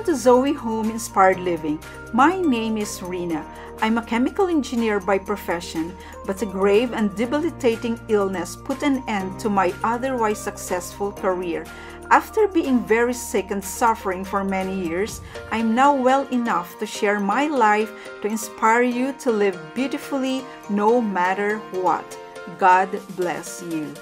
Welcome to Zoe Home Inspired Living. My name is Rina. I'm a chemical engineer by profession, but a grave and debilitating illness put an end to my otherwise successful career. After being very sick and suffering for many years, I'm now well enough to share my life to inspire you to live beautifully no matter what. God bless you.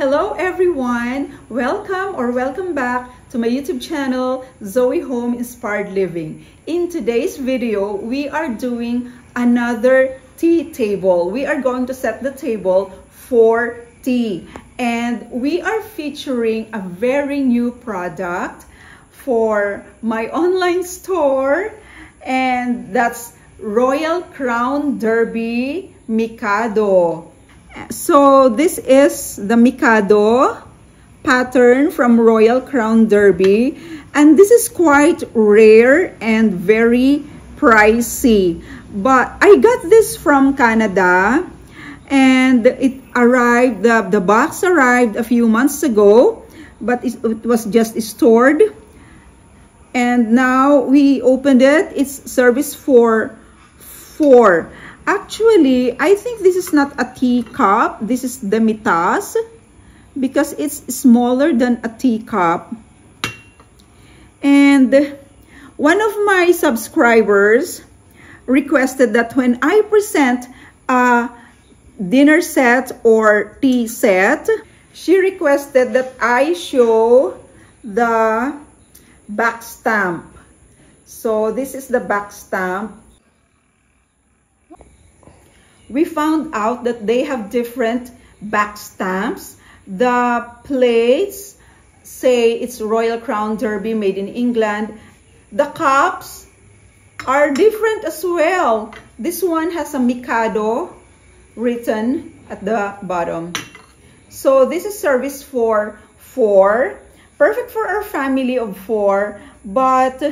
Hello everyone! Welcome or welcome back to my YouTube channel, Zoe Home Inspired Living. In today's video, we are doing another tea table. We are going to set the table for tea. And we are featuring a very new product for my online store. And that's Royal Crown Derby Mikado. So this is the Mikado pattern from Royal Crown Derby. And this is quite rare and very pricey. But I got this from Canada and it arrived, the, the box arrived a few months ago, but it, it was just stored. And now we opened it. It's service for four. Actually, I think this is not a teacup. This is the mitas because it's smaller than a teacup. And one of my subscribers requested that when I present a dinner set or tea set, she requested that I show the back stamp. So this is the back stamp we found out that they have different back stamps. The plates say it's Royal Crown Derby made in England. The cups are different as well. This one has a Mikado written at the bottom. So this is service for four. Perfect for our family of four. But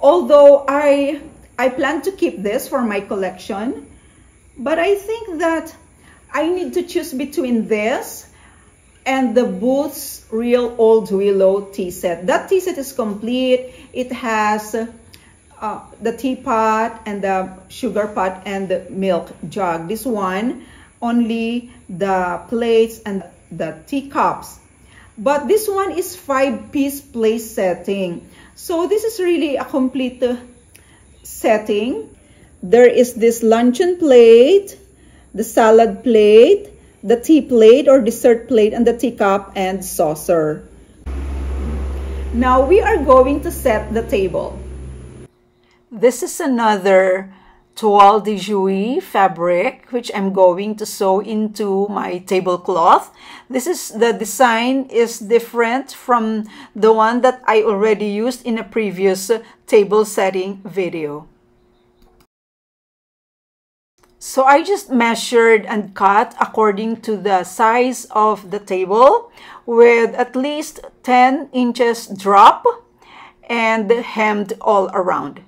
although I, I plan to keep this for my collection, but I think that I need to choose between this and the Booths Real Old Willow tea set. That tea set is complete. It has uh, the teapot and the sugar pot and the milk jug. This one, only the plates and the teacups. But this one is five-piece place setting. So this is really a complete uh, setting there is this luncheon plate, the salad plate, the tea plate or dessert plate, and the teacup and saucer. Now we are going to set the table. This is another toile de Jouy fabric, which I'm going to sew into my tablecloth. This is, the design is different from the one that I already used in a previous table setting video. So I just measured and cut according to the size of the table with at least 10 inches drop and hemmed all around.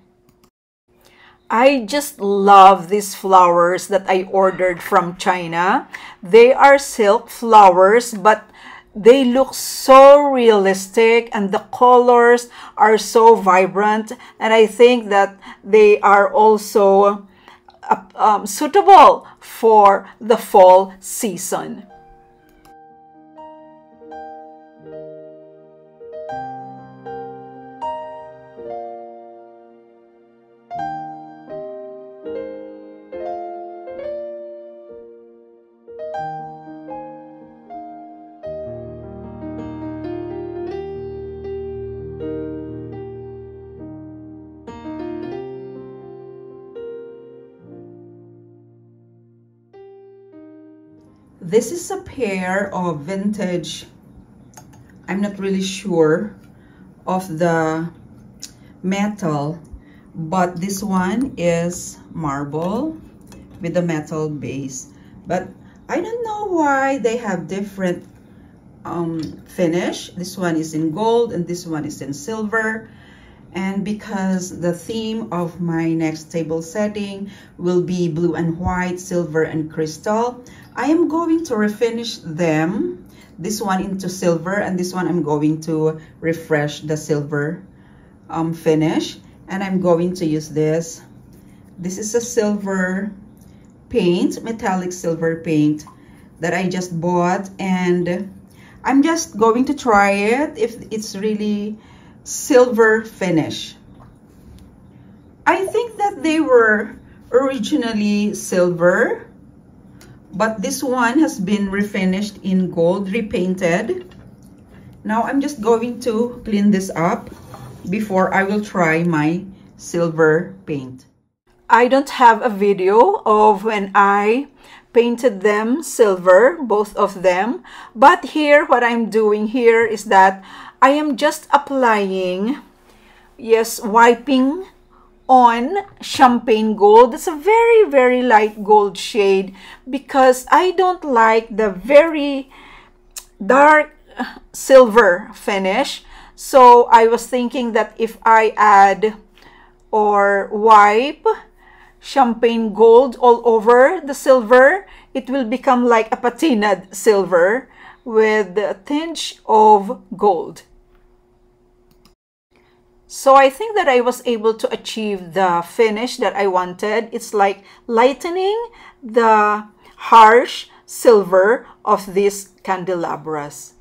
I just love these flowers that I ordered from China. They are silk flowers, but they look so realistic and the colors are so vibrant. And I think that they are also um, suitable for the fall season. This is a pair of vintage, I'm not really sure of the metal, but this one is marble with a metal base. But I don't know why they have different um, finish. This one is in gold and this one is in silver. And because the theme of my next table setting will be blue and white, silver and crystal, I am going to refinish them. This one into silver and this one I'm going to refresh the silver um, finish. And I'm going to use this. This is a silver paint, metallic silver paint that I just bought and I'm just going to try it if it's really silver finish. I think that they were originally silver, but this one has been refinished in gold, repainted. Now I'm just going to clean this up before I will try my silver paint. I don't have a video of when I painted them silver, both of them. But here, what I'm doing here is that I am just applying, yes, wiping on champagne gold. It's a very, very light gold shade because I don't like the very dark silver finish. So I was thinking that if I add or wipe champagne gold all over the silver, it will become like a patinaed silver with a tinge of gold. So I think that I was able to achieve the finish that I wanted. It's like lightening the harsh silver of these candelabras.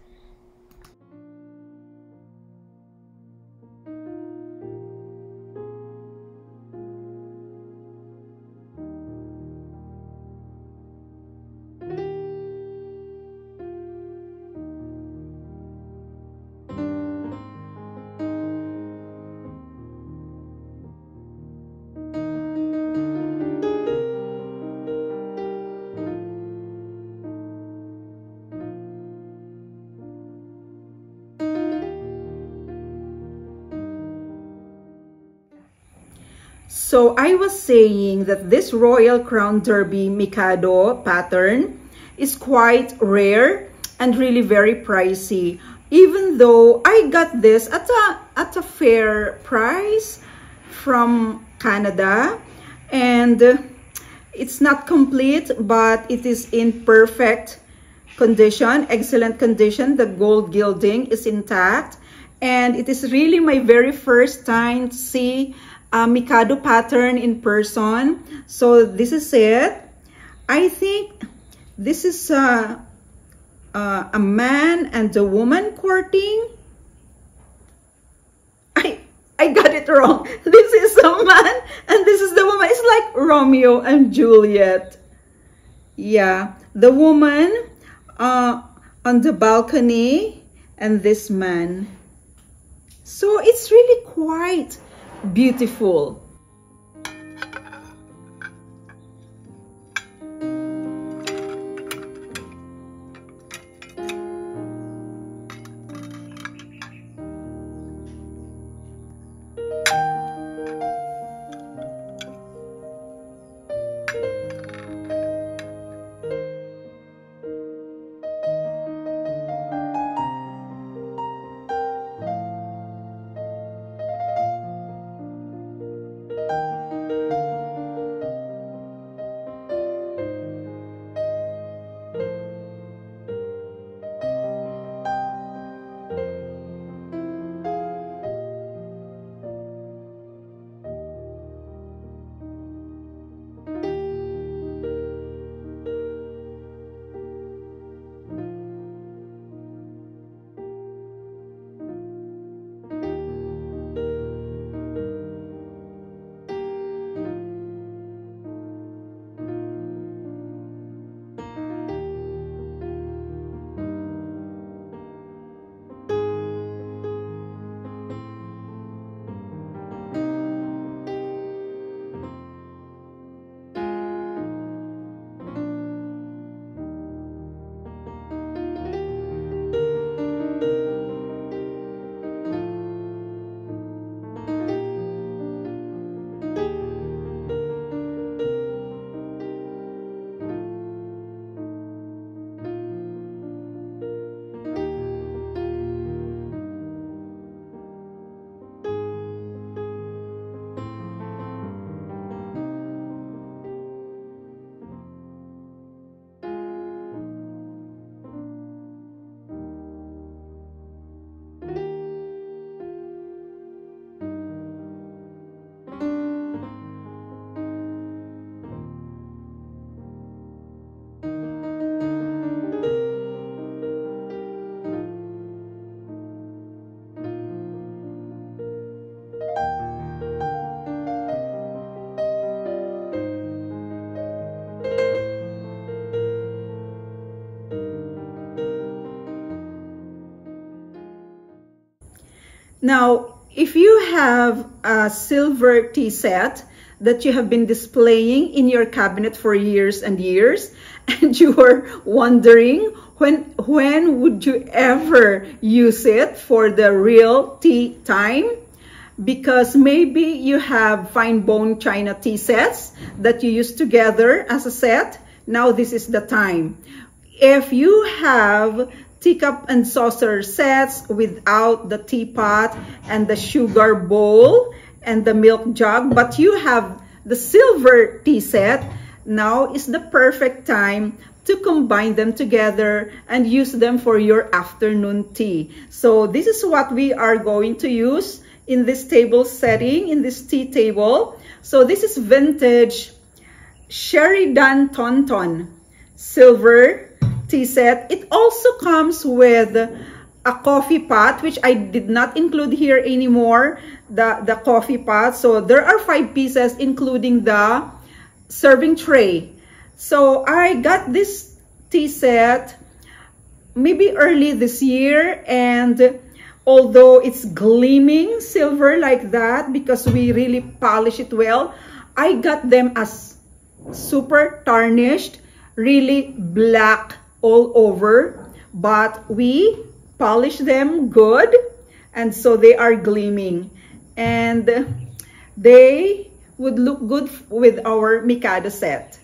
So I was saying that this Royal Crown Derby Mikado pattern is quite rare and really very pricey. Even though I got this at a, at a fair price from Canada and it's not complete but it is in perfect condition, excellent condition. The gold gilding is intact and it is really my very first time to see uh, Mikado pattern in person. So this is it. I think this is a, a, a man and a woman courting. I, I got it wrong. This is a man and this is the woman. It's like Romeo and Juliet. Yeah, the woman uh, on the balcony and this man. So it's really quite beautiful Now, if you have a silver tea set that you have been displaying in your cabinet for years and years, and you are wondering when, when would you ever use it for the real tea time? Because maybe you have fine bone china tea sets that you use together as a set. Now this is the time. If you have teacup and saucer sets without the teapot and the sugar bowl and the milk jug, but you have the silver tea set, now is the perfect time to combine them together and use them for your afternoon tea. So this is what we are going to use in this table setting, in this tea table. So this is vintage Sheridan Taunton silver tea set. It also comes with a coffee pot, which I did not include here anymore, the, the coffee pot. So there are five pieces, including the serving tray. So I got this tea set maybe early this year and although it's gleaming silver like that because we really polish it well, I got them as super tarnished, really black all over, but we polish them good and so they are gleaming and they would look good with our Mikado set.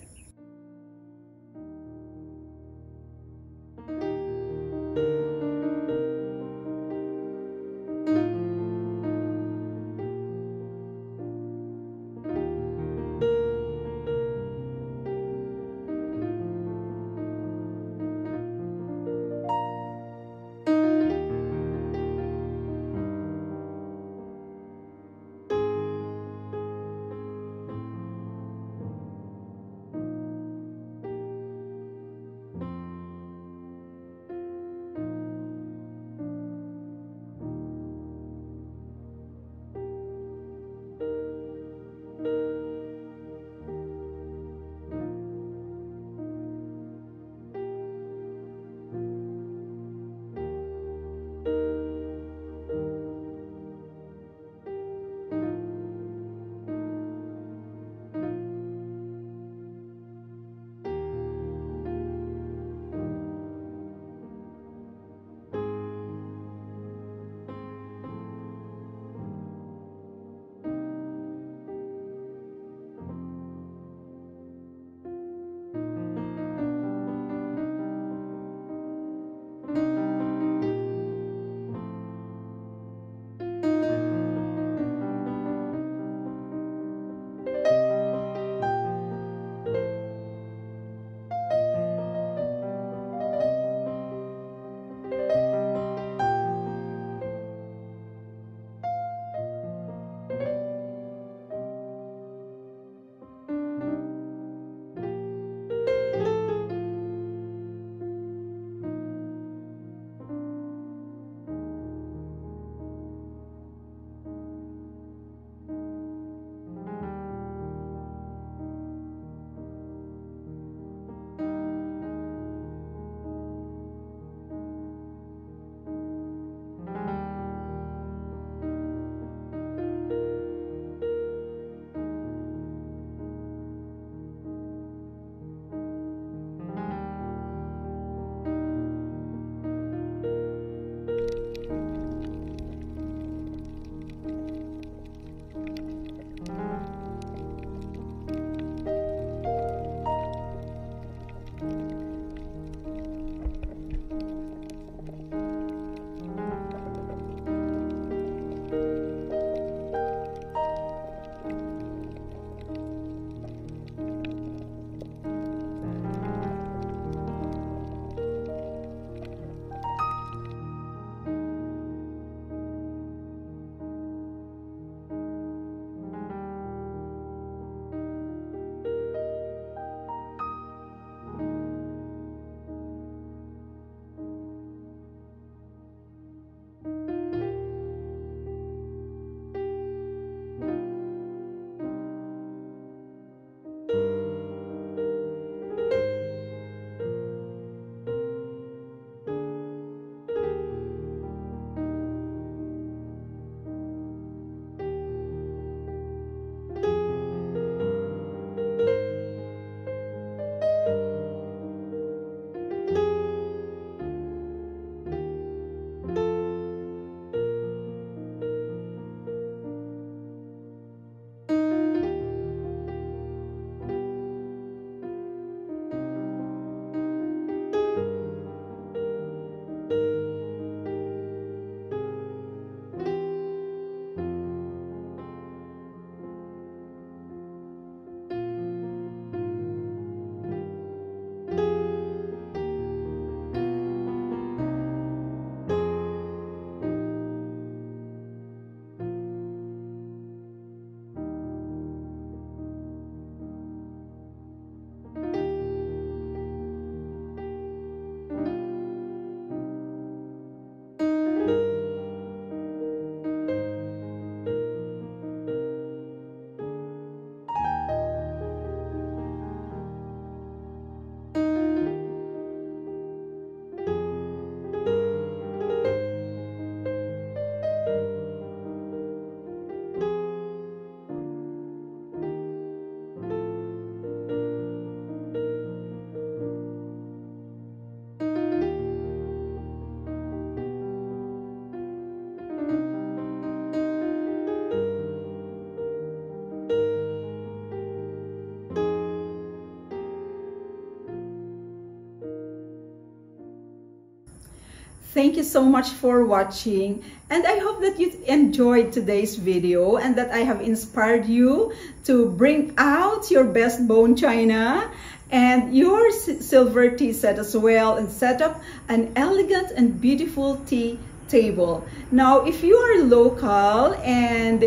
Thank you so much for watching and I hope that you enjoyed today's video and that I have inspired you to bring out your best bone china and your silver tea set as well and set up an elegant and beautiful tea table. Now, if you are local and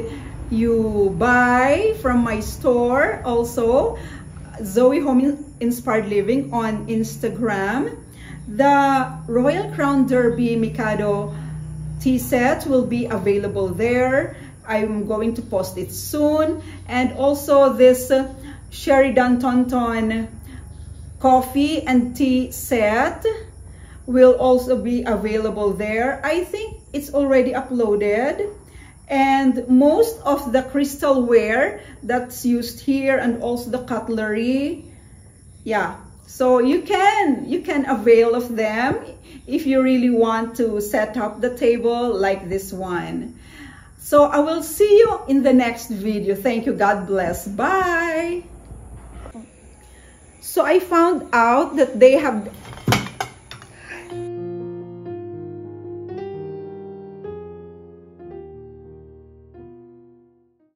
you buy from my store also, Zoe Home Inspired Living on Instagram, the Royal Crown Derby Mikado tea set will be available there. I'm going to post it soon. And also this Sheridan Taunton coffee and tea set will also be available there. I think it's already uploaded. And most of the crystal ware that's used here and also the cutlery, yeah, so you can, you can avail of them if you really want to set up the table like this one. So I will see you in the next video. Thank you. God bless. Bye. So I found out that they have